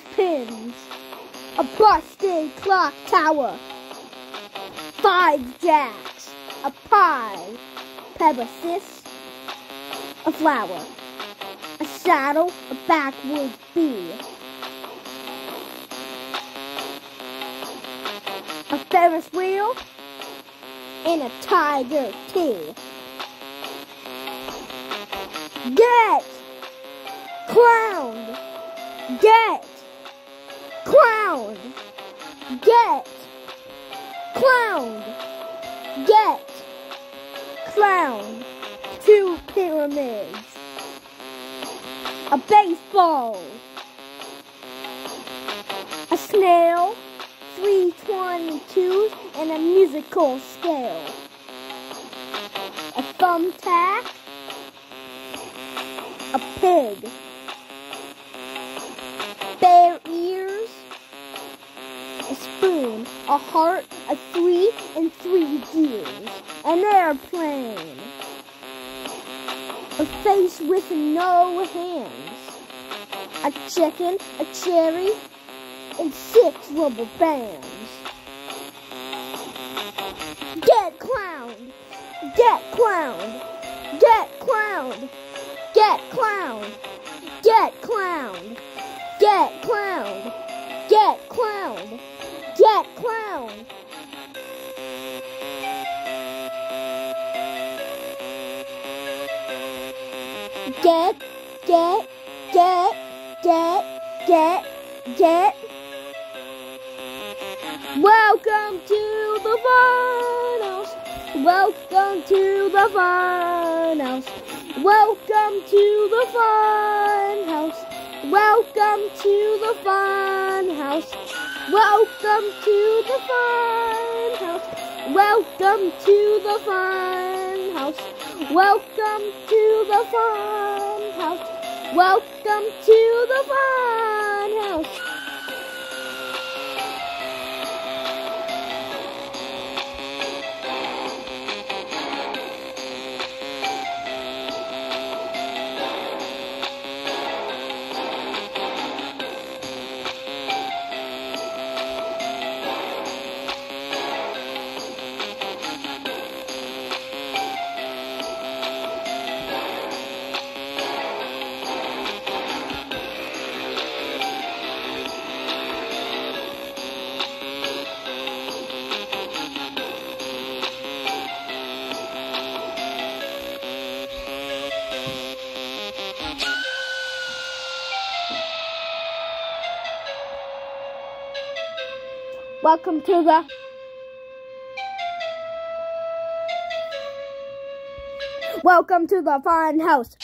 clothespins, a busted clock tower, five jacks, a pie, pebble a flower, a saddle, a backwoods bee, a Ferris wheel, and a tiger tea. Get! Crowned. Get crowned. Get crowned. Get crowned. Two pyramids. A baseball. A snail. Three twenty-twos and a musical scale. A thumbtack. A pig a spoon, a heart, a three, and three gears, an airplane, a face with no hands, a chicken, a cherry, and six rubber bands. Get clowned! Get clowned! Get clowned! Get clowned! Get clowned! Get clowned! Get clowned! Get clowned! Get, get, get, get, get, get. Welcome to the house. Welcome to the fun house. Welcome to the fun house. Welcome to the fun house. Welcome to the fun house. Welcome to the fun house. Welcome to the fun house. Welcome to the fun Welcome to the Welcome to the fun house.